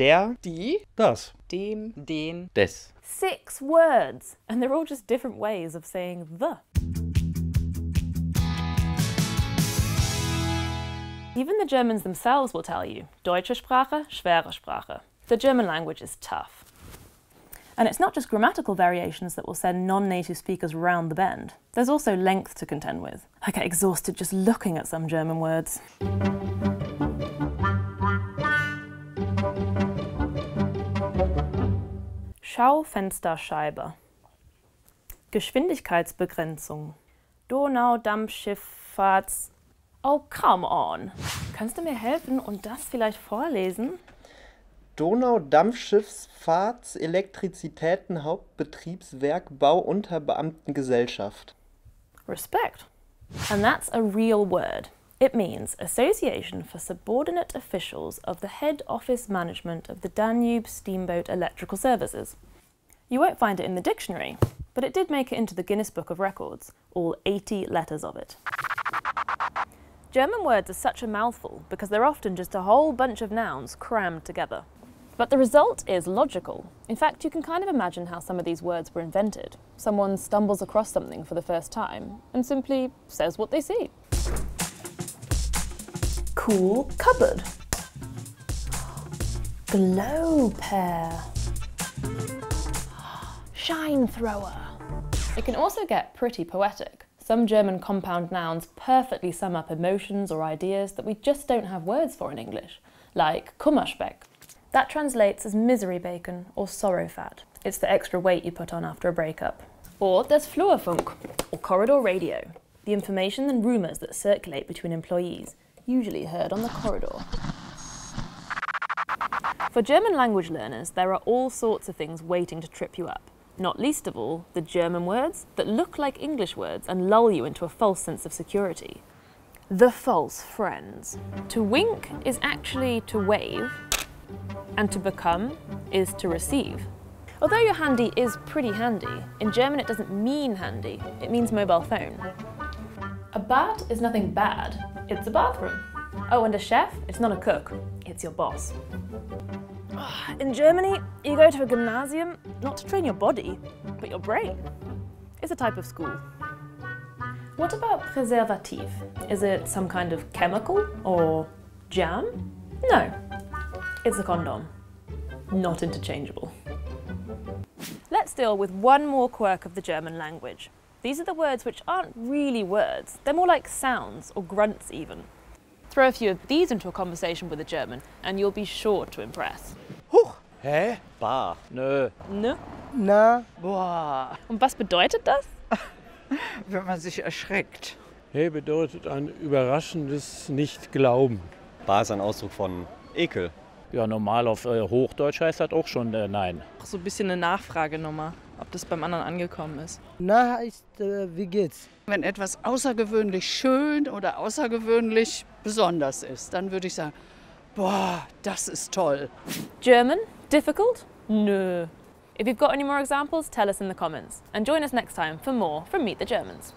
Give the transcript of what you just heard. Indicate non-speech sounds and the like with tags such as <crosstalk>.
Der, Die, das. dem, den. Des. Six words, and they're all just different ways of saying the. Even the Germans themselves will tell you Deutsche Sprache, schwere Sprache. The German language is tough. And it's not just grammatical variations that will send non native speakers round the bend, there's also length to contend with. I get exhausted just looking at some German words. Schaufensterscheibe. Geschwindigkeitsbegrenzung. Donaudampfschifffahrts. Oh, come on. Kannst du mir helfen und das vielleicht vorlesen? Donaudampfschiffsfahrts Elektrizitäten Hauptbetriebswerk Bauunterbeamtengesellschaft. Respect. And that's a real word. It means Association for Subordinate Officials of the Head Office Management of the Danube Steamboat Electrical Services. You won't find it in the dictionary, but it did make it into the Guinness Book of Records, all 80 letters of it. German words are such a mouthful because they're often just a whole bunch of nouns crammed together. But the result is logical. In fact, you can kind of imagine how some of these words were invented. Someone stumbles across something for the first time and simply says what they see. Cool cupboard. Glow pear. Shine thrower. It can also get pretty poetic. Some German compound nouns perfectly sum up emotions or ideas that we just don't have words for in English, like Kummerspeck. That translates as misery bacon or sorrow fat. It's the extra weight you put on after a breakup. Or there's Flurfunk, or corridor radio, the information and rumours that circulate between employees, usually heard on the corridor. For German language learners, there are all sorts of things waiting to trip you up. Not least of all, the German words that look like English words and lull you into a false sense of security. The false friends. To wink is actually to wave, and to become is to receive. Although your handy is pretty handy, in German it doesn't mean handy, it means mobile phone. A bad is nothing bad, it's a bathroom. Oh, and a chef, it's not a cook, it's your boss. <sighs> In Germany, you go to a gymnasium not to train your body, but your brain. It's a type of school. What about preservative? Is it some kind of chemical or jam? No, it's a condom. Not interchangeable. Let's deal with one more quirk of the German language. These are the words which aren't really words, they're more like sounds or grunts even. Throw a few of these into a conversation with a German and you'll be sure to impress. Huch! Hä? Bar. Nö. Ne? Na? Boah, Und was bedeutet das? <laughs> wenn man sich erschreckt. Hey bedeutet ein überraschendes Nicht-Glauben. Bar ist ein Ausdruck von Ekel. Ja, normal auf äh, Hochdeutsch heißt das auch schon äh, nein. Auch so ein bisschen eine Nachfragenummer, ob das beim anderen angekommen ist. Na heißt, äh, wie geht's? Wenn etwas außergewöhnlich schön oder außergewöhnlich besonders ist, dann würde ich sagen, boah, das ist toll. German? Difficult? No. If you've got any more examples, tell us in the comments. And join us next time for more from Meet the Germans.